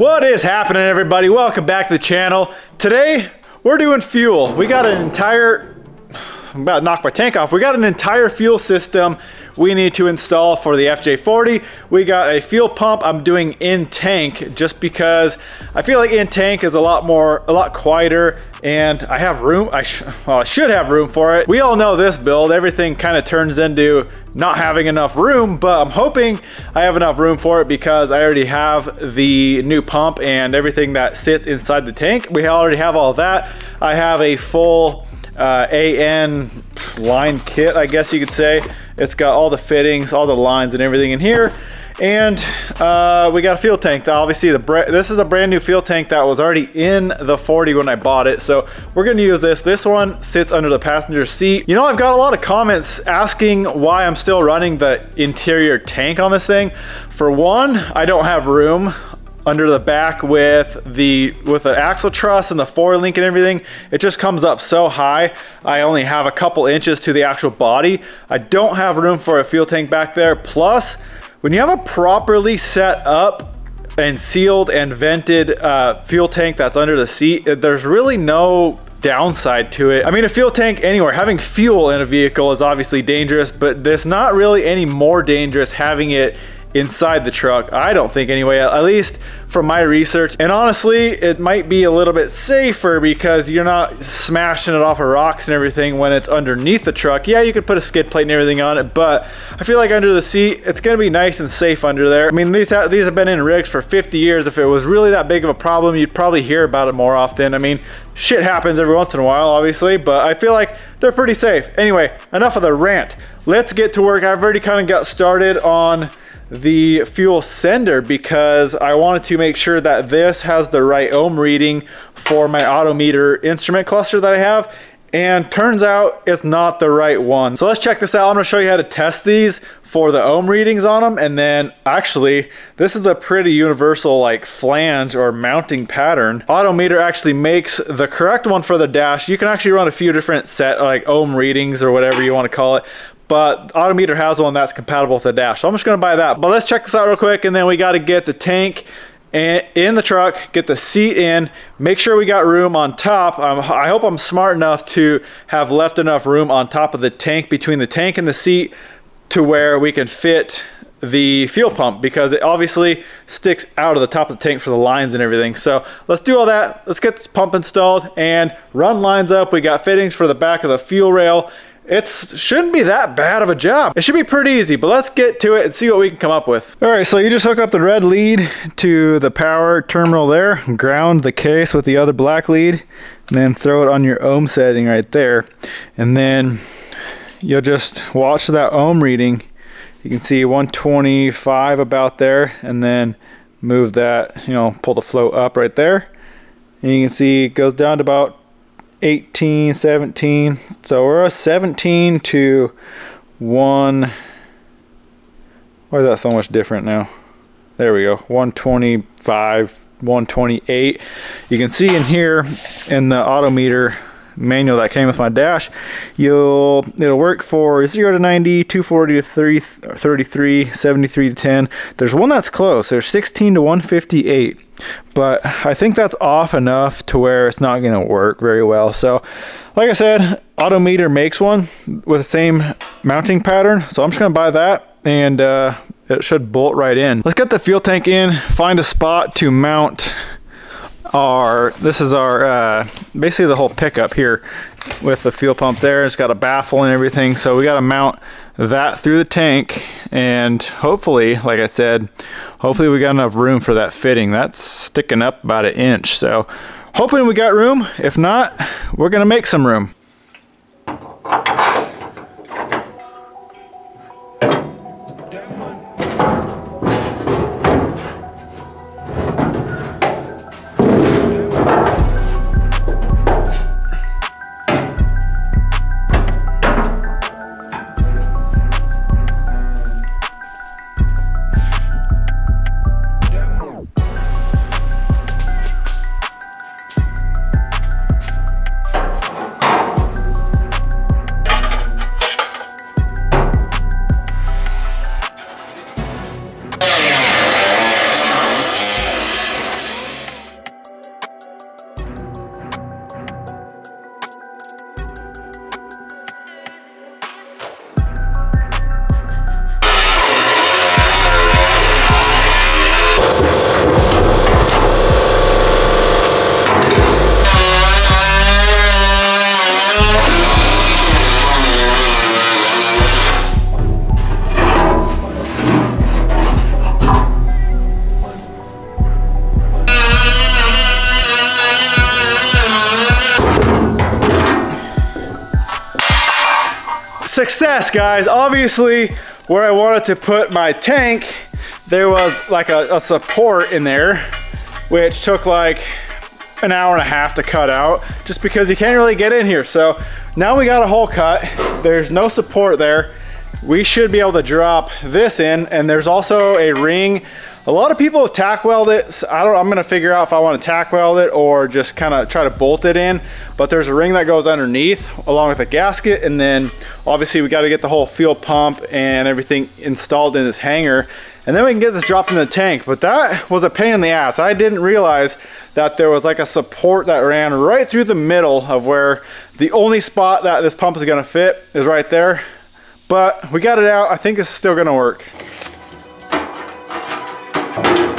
What is happening everybody? Welcome back to the channel. Today, we're doing fuel. We got an entire, I'm about to knock my tank off. We got an entire fuel system we need to install for the FJ40. We got a fuel pump I'm doing in tank just because I feel like in tank is a lot more, a lot quieter and I have room, I, sh well, I should have room for it. We all know this build, everything kind of turns into not having enough room, but I'm hoping I have enough room for it because I already have the new pump and everything that sits inside the tank. We already have all that. I have a full uh, AN line kit, I guess you could say. It's got all the fittings, all the lines and everything in here. And uh, we got a fuel tank. Obviously, the this is a brand new fuel tank that was already in the 40 when I bought it. So we're gonna use this. This one sits under the passenger seat. You know, I've got a lot of comments asking why I'm still running the interior tank on this thing. For one, I don't have room under the back with the with the axle truss and the four link and everything it just comes up so high. I only have a couple inches to the actual body. I don't have room for a fuel tank back there. Plus when you have a properly set up and sealed and vented uh, fuel tank that's under the seat there's really no downside to it. I mean, a fuel tank anywhere, having fuel in a vehicle is obviously dangerous, but there's not really any more dangerous having it inside the truck. I don't think anyway, at least from my research. And honestly, it might be a little bit safer because you're not smashing it off of rocks and everything when it's underneath the truck. Yeah, you could put a skid plate and everything on it, but I feel like under the seat, it's gonna be nice and safe under there. I mean, these, ha these have been in rigs for 50 years. If it was really that big of a problem, you'd probably hear about it more often. I mean, shit happens every once in a while, obviously, but I feel like they're pretty safe. Anyway, enough of the rant. Let's get to work. I've already kind of got started on the fuel sender because I wanted to make sure that this has the right ohm reading for my Autometer instrument cluster that I have and turns out it's not the right one. So let's check this out. I'm gonna show you how to test these for the ohm readings on them. And then actually, this is a pretty universal like flange or mounting pattern. Autometer actually makes the correct one for the dash. You can actually run a few different set like ohm readings or whatever you wanna call it but Autometer has one that's compatible with the dash. So I'm just gonna buy that. But let's check this out real quick and then we gotta get the tank in the truck, get the seat in, make sure we got room on top. I hope I'm smart enough to have left enough room on top of the tank between the tank and the seat to where we can fit the fuel pump because it obviously sticks out of the top of the tank for the lines and everything. So let's do all that. Let's get this pump installed and run lines up. We got fittings for the back of the fuel rail it shouldn't be that bad of a job. It should be pretty easy, but let's get to it and see what we can come up with. All right, so you just hook up the red lead to the power terminal there, ground the case with the other black lead, and then throw it on your ohm setting right there. And then you'll just watch that ohm reading. You can see 125 about there, and then move that, you know, pull the flow up right there. And you can see it goes down to about 18, 17. So we're a 17 to 1. Why is that so much different now? There we go. 125, 128. You can see in here in the Autometer manual that came with my dash, you'll it'll work for 0 to 90, 240 to 30, 33, 73 to 10. There's one that's close. There's 16 to 158. But I think that's off enough to where it's not going to work very well. So like I said, Autometer makes one with the same mounting pattern. So I'm just going to buy that and uh, it should bolt right in. Let's get the fuel tank in, find a spot to mount our, this is our, uh, basically the whole pickup here with the fuel pump there. It's got a baffle and everything. So we got to mount that through the tank and hopefully, like I said, hopefully we got enough room for that fitting. That's sticking up about an inch. So hoping we got room. If not, we're going to make some room. Success, guys. Obviously, where I wanted to put my tank, there was like a, a support in there, which took like an hour and a half to cut out just because you can't really get in here. So now we got a hole cut. There's no support there. We should be able to drop this in and there's also a ring. A lot of people tack weld it. So I don't, I'm gonna figure out if I wanna tack weld it or just kind of try to bolt it in. But there's a ring that goes underneath along with a gasket. And then obviously we gotta get the whole fuel pump and everything installed in this hanger. And then we can get this dropped in the tank. But that was a pain in the ass. I didn't realize that there was like a support that ran right through the middle of where the only spot that this pump is gonna fit is right there. But we got it out. I think it's still gonna work. 감사합니다.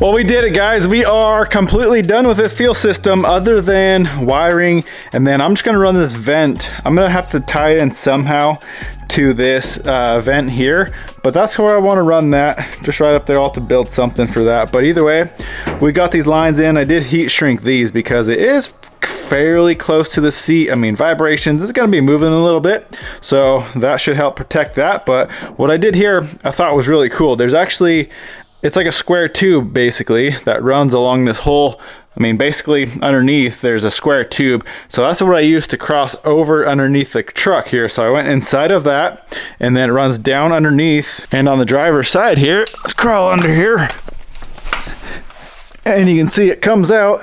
Well, we did it guys. We are completely done with this fuel system other than wiring. And then I'm just gonna run this vent. I'm gonna have to tie it in somehow to this uh, vent here, but that's where I wanna run that. Just right up there, I'll have to build something for that. But either way, we got these lines in. I did heat shrink these because it is fairly close to the seat. I mean, vibrations is gonna be moving a little bit, so that should help protect that. But what I did here, I thought was really cool. There's actually, it's like a square tube basically that runs along this whole I mean, basically underneath there's a square tube. So that's what I used to cross over underneath the truck here. So I went inside of that and then it runs down underneath. And on the driver's side here, let's crawl under here. And you can see it comes out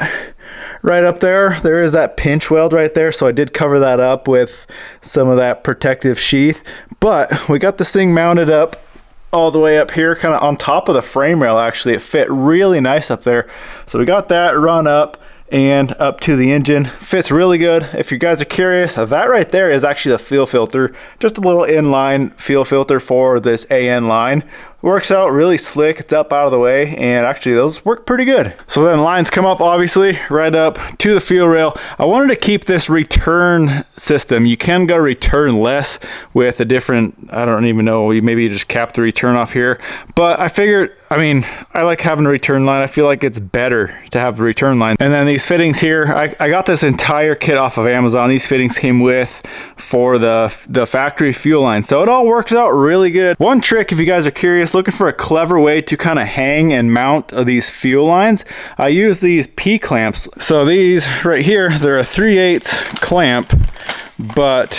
right up there. There is that pinch weld right there. So I did cover that up with some of that protective sheath. But we got this thing mounted up all the way up here, kind of on top of the frame rail actually. It fit really nice up there. So we got that run up and up to the engine. Fits really good. If you guys are curious, that right there is actually the fuel filter. Just a little inline fuel filter for this AN line works out really slick. It's up out of the way and actually those work pretty good. So then lines come up obviously right up to the fuel rail. I wanted to keep this return system. You can go return less with a different, I don't even know, maybe you just cap the return off here. But I figured, I mean, I like having a return line. I feel like it's better to have a return line. And then these fittings here, I, I got this entire kit off of Amazon. These fittings came with for the, the factory fuel line. So it all works out really good. One trick if you guys are curious looking for a clever way to kind of hang and mount uh, these fuel lines, I use these P-clamps. So these right here, they're a 3 8 clamp, but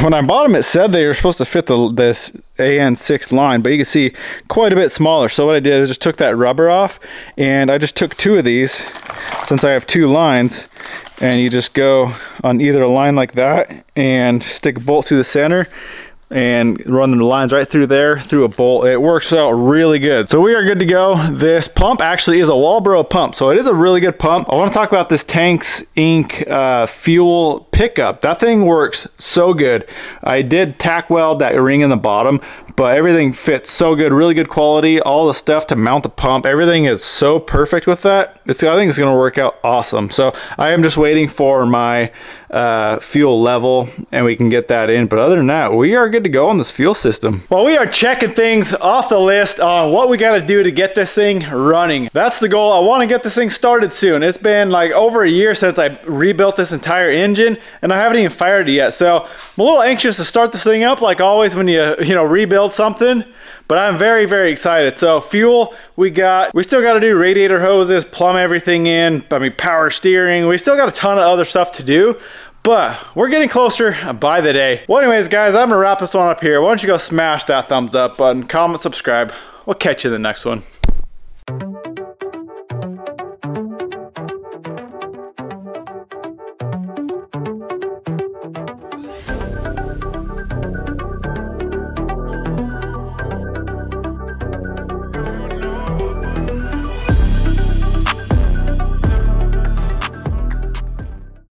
when I bought them, it said they were supposed to fit the, this AN6 line, but you can see quite a bit smaller. So what I did is just took that rubber off and I just took two of these since I have two lines and you just go on either a line like that and stick a bolt through the center and run the lines right through there through a bolt. It works out really good. So we are good to go. This pump actually is a Walbro pump. So it is a really good pump. I want to talk about this Tanks Inc. Uh, fuel pickup. That thing works so good. I did tack weld that ring in the bottom, but everything fits so good, really good quality. All the stuff to mount the pump, everything is so perfect with that. It's, I think it's gonna work out awesome. So I am just waiting for my uh, fuel level and we can get that in. But other than that, we are good to go on this fuel system. Well, we are checking things off the list on what we gotta do to get this thing running. That's the goal. I wanna get this thing started soon. It's been like over a year since I rebuilt this entire engine and I haven't even fired it yet. So I'm a little anxious to start this thing up like always when you, you know, rebuild something but I'm very, very excited. So fuel, we got, we still got to do radiator hoses, plumb everything in, I mean, power steering. We still got a ton of other stuff to do, but we're getting closer by the day. Well, anyways, guys, I'm gonna wrap this one up here. Why don't you go smash that thumbs up button, comment, subscribe. We'll catch you in the next one.